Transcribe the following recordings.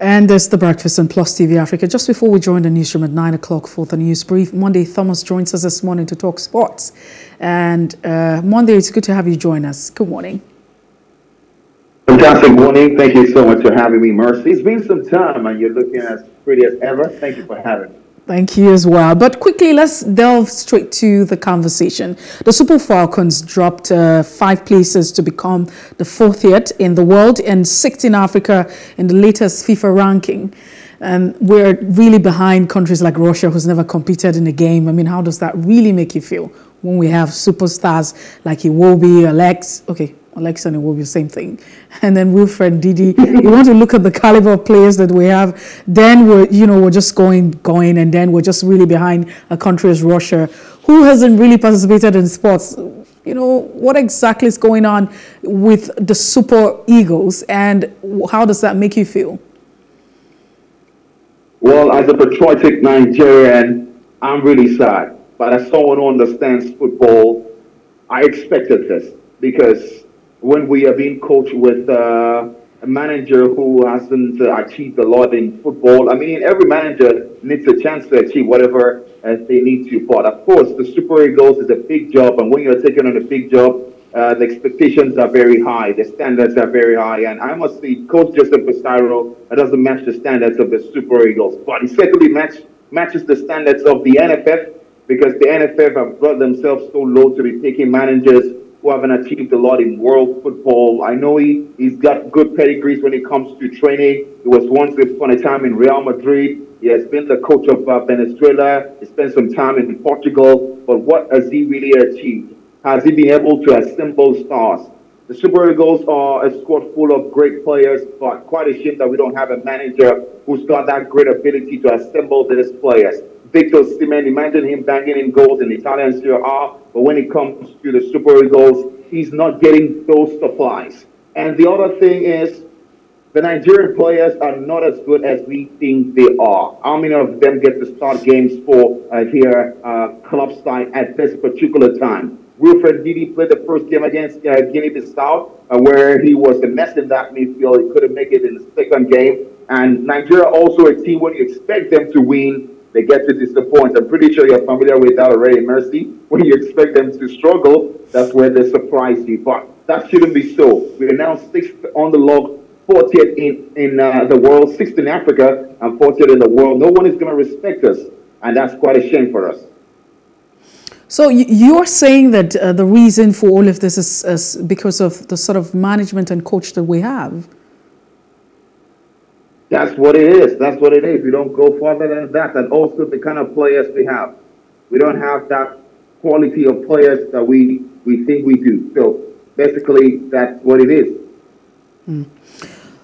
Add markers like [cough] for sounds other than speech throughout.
And there's the breakfast on Plus TV Africa. Just before we join the newsroom at 9 o'clock for the news brief, Monday Thomas joins us this morning to talk sports. And uh, Monday, it's good to have you join us. Good morning. Fantastic morning. Thank you so much for having me, Mercy. It's been some time and you're looking as pretty as ever. Thank you for having me. Thank you as well. But quickly, let's delve straight to the conversation. The Super Falcons dropped uh, five places to become the 40th in the world and sixth in Africa in the latest FIFA ranking. And we're really behind countries like Russia, who's never competed in a game. I mean, how does that really make you feel when we have superstars like Iwobi, Alex? Okay, Alexa will be the same thing. And then Wilfred Ndidi, you want to look at the caliber of players that we have, then we're, you know, we're just going, going, and then we're just really behind a country as Russia, who hasn't really participated in sports. You know, what exactly is going on with the Super Eagles, and how does that make you feel? Well, as a patriotic Nigerian, I'm really sad. But as someone who understands football, I expected this because when we are being coached with uh, a manager who hasn't uh, achieved a lot in football. I mean, every manager needs a chance to achieve whatever uh, they need to. But of course, the Super Eagles is a big job, and when you're taking on a big job, uh, the expectations are very high, the standards are very high, and I must say, Coach Joseph Peseiro doesn't match the standards of the Super Eagles, but he certainly match, matches the standards of the NFF because the NFF have brought themselves so low to be taking managers who haven't achieved a lot in world football. I know he, he's got good pedigrees when it comes to training. He was once upon a time in Real Madrid. He has been the coach of uh, Venezuela. He spent some time in Portugal. But what has he really achieved? Has he been able to assemble stars? The Super Eagles are a squad full of great players, but quite a shame that we don't have a manager who's got that great ability to assemble these players. Victor Osimhen, imagine him banging in goals in Italian Serie A, but when it comes to the Super Eagles, he's not getting those supplies. And the other thing is, the Nigerian players are not as good as we think they are. How many of them get to start games for uh, their uh, club side at this particular time? Wilfred Ndidi played the first game against uh, Guinea-Bissau, uh, where he was the mess in that midfield. He couldn't make it in the second game. And Nigeria also a team when you expect them to win, they get to disappoint. I'm pretty sure you're familiar with that already, Mercy. When you expect them to struggle, that's where they surprise you. But that shouldn't be so. We're now sixth on the log, 40th in, in uh, the world, sixth in Africa, and 40th in the world. No one is going to respect us, and that's quite a shame for us. So you're saying that uh, the reason for all of this is, is because of the sort of management and coach that we have? That's what it is. That's what it is. We don't go further than that. And also the kind of players we have. We don't have that quality of players that we, we think we do. So basically, that's what it is. Mm.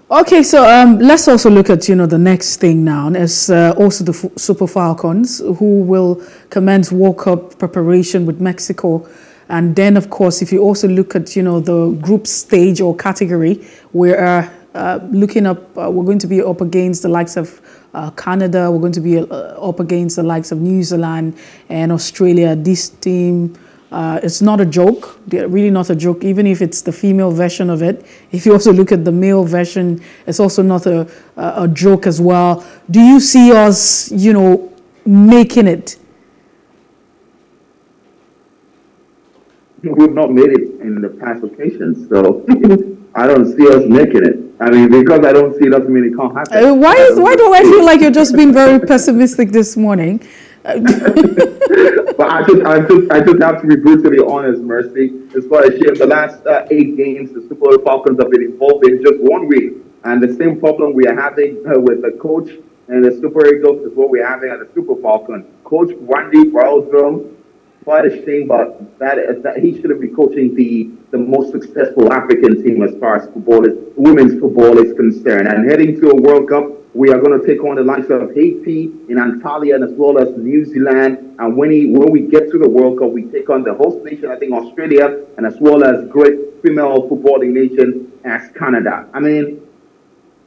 Okay, so um, let's also look at you know the next thing now is uh, also the F Super Falcons who will commence World Cup preparation with Mexico, and then of course if you also look at you know the group stage or category where uh, uh, looking up, uh, we're going to be up against the likes of uh, Canada, we're going to be uh, up against the likes of New Zealand and Australia. This team, uh, it's not a joke, They're really not a joke, even if it's the female version of it. If you also look at the male version, it's also not a, a joke as well. Do you see us, you know, making it? We've not made it in the past occasions, so [laughs] I don't see us making it. I mean, because I don't see it doesn't mean it can't happen. Uh, why is why do I feel like you're just being very [laughs] pessimistic this morning? [laughs] [laughs] but I just, I just, I just have to be brutally honest, Mercy. As far as shame, the last uh, eight games, the Super Falcons have been involved in just one week, and the same problem we are having uh, with the coach and the Super Eagles is what we're having at the Super Falcons. Coach Randy Waldrum quite a shame, but that, that he should have been coaching the, the most successful African team as far as football is, women's football is concerned. And heading to a World Cup, we are going to take on the likes of Haiti in Antalya and as well as New Zealand. And when, he, when we get to the World Cup, we take on the host nation, I think Australia, and as well as great female footballing nation as Canada. I mean,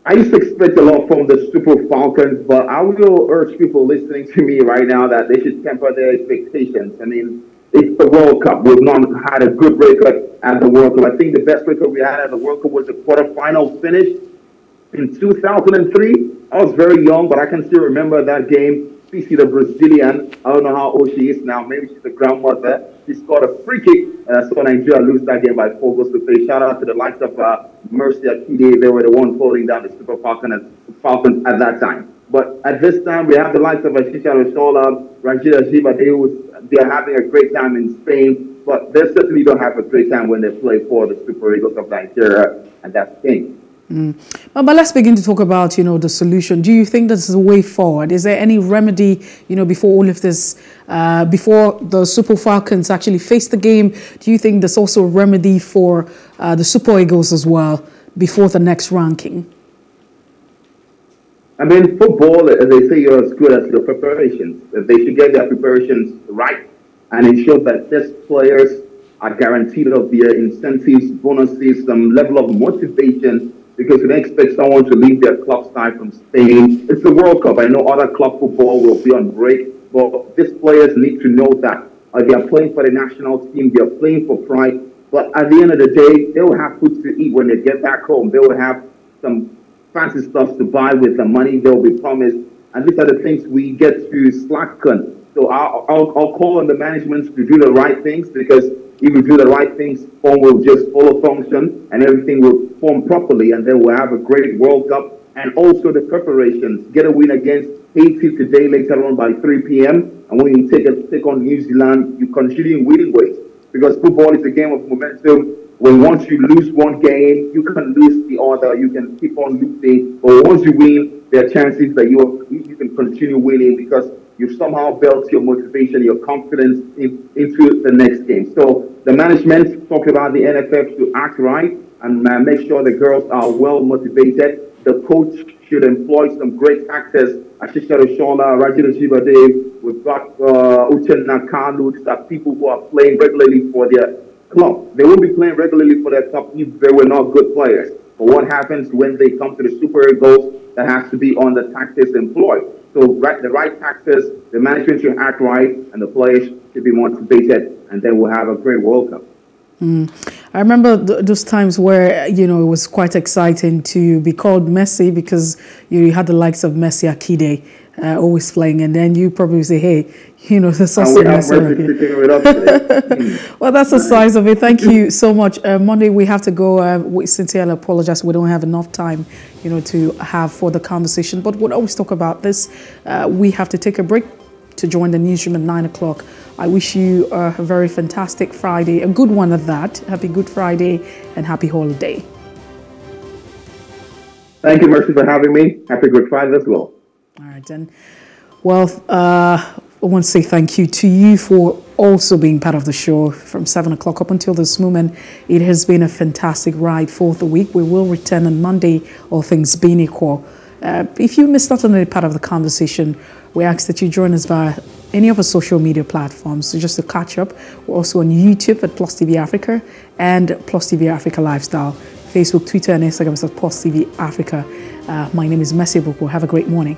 I used to expect a lot from the Super Falcons, but I will urge people listening to me right now that they should temper their expectations. I mean, it's the World Cup. We've not had a good record at the World Cup. I think the best record we had at the World Cup was a quarterfinal finish. in 2003. I was very young, but I can still remember that game. Speaking the Brazilian, I don't know how old she is now. Maybe she's a grandmother. She scored a free kick, and I saw Nigeria lose that game by four goals to three. Shout out to the likes of uh, Mercy Akide. They were the ones holding down the Super Falcons Falcons at that time. But at this time, we have the likes of Asisat Oshoala, Rashida Ajibade. They, they are having a great time in Spain, but they certainly don't have a great time when they play for the Super Eagles of Nigeria, and that's King. Mm. But, let's begin to talk about, you know, the solution. Do you think this is a way forward? Is there any remedy, you know, before all of this, uh, before the Super Falcons actually face the game? Do you think there's also a remedy for uh, the Super Eagles as well before the next ranking? I mean, football, as they say, you're as good as your preparations. They should get their preparations right and ensure that these players are guaranteed of their incentives, bonuses, some level of motivation because you don't expect someone to leave their club side from Spain. It's the World Cup. I know other club football will be on break, but these players need to know that uh, they are playing for the national team, they are playing for pride. But at the end of the day, they will have food to eat when they get back home. They will have some fancy stuff to buy with the money they will be promised. And these are the things we get to slacken. So I'll, I'll, I'll call on the management to do the right things because if we do the right things, form will just follow function and everything will form properly, and then we'll have a great World Cup. And also the preparations. Get a win against Haiti today, later on by 3 p.m. And when you take a, take on New Zealand, you continue in winning ways because football is a game of momentum. When once you lose one game, you can lose the other. You can keep on losing, but once you win, there are chances that you are, you can continue winning because you've somehow built your motivation, your confidence in, into the next game. So the management talked about the NFF to act right and uh, make sure the girls are well motivated. The coach should employ some great actors. Asisat Oshoala, Rashida Ajibade, we've got uh, Uchen. These are people who are playing regularly for their club. They won't be playing regularly for their club if they were not good players. But what happens when they come to the Super Eagles? That has to be on the tactics employed. So right, the right taxes, the management should act right, and the players should be motivated, and then we'll have a great World Cup. Mm. I remember th those times where you know it was quite exciting to be called Messi because you had the likes of Mercy Akide uh, always playing, and then you probably say, "Hey, you know, there's also Messi." [laughs] well, that's the size of it. Thank you so much. Uh, Monday we have to go. Uh, we sincerely apologize. We don't have enough time, you know, to have for the conversation. But we'll always talk about this. Uh, we have to take a break to join the newsroom at nine o'clock. I wish you a very fantastic Friday, a good one at that. Happy Good Friday and happy holiday. Thank you, Mercy, for having me. Happy Good Friday as well. All right, then. Well, uh, I want to say thank you to you for also being part of the show from 7 o'clock up until this moment. It has been a fantastic ride for the week. We will return on Monday, all things being equal. Uh, if you missed out on any part of the conversation, we ask that you join us via any of our social media platforms. So just to catch up, we're also on YouTube at Plus TV Africa and Plus TV Africa Lifestyle. Facebook, Twitter, and Instagram is at Plus TV Africa. Uh, my name is Messi Boko. Have a great morning.